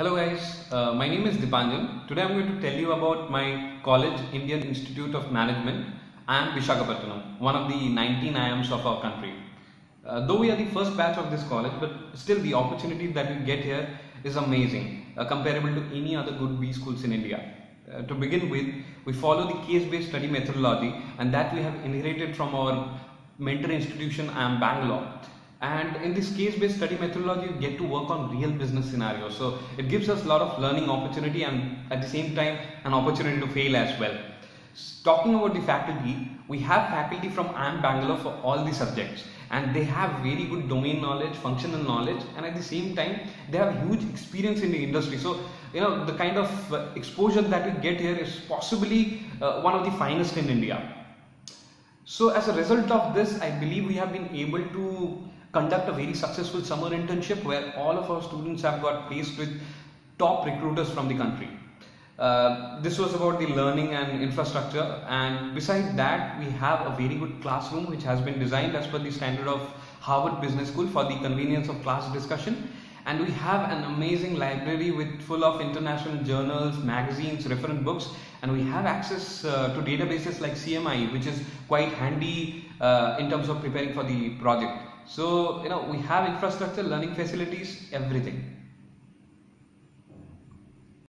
Hello guys, uh, my name is Dipanjan. Today I'm going to tell you about my college, Indian Institute of Management and Vishakhapatnam, one of the 19 IIMs of our country. Uh, though we are the first batch of this college, but still the opportunity that we get here is amazing, uh, comparable to any other good B schools in India. Uh, to begin with, we follow the case-based study methodology and that we have inherited from our mentor institution IIM Bangalore and in this case-based study methodology you get to work on real business scenarios. So it gives us a lot of learning opportunity and at the same time an opportunity to fail as well. Talking about the faculty we have faculty from IIM Bangalore for all the subjects. And they have very good domain knowledge functional knowledge and at the same time they have huge experience in the industry. So you know the kind of uh, exposure that we get here is possibly uh, one of the finest in India. So as a result of this I believe we have been able to conduct a very successful summer internship where all of our students have got placed with top recruiters from the country. Uh, this was about the learning and infrastructure and besides that we have a very good classroom which has been designed as per the standard of Harvard Business School for the convenience of class discussion and we have an amazing library with full of international journals, magazines, reference books and we have access uh, to databases like CMI which is quite handy uh, in terms of preparing for the project. So, you know, we have infrastructure, learning facilities, everything.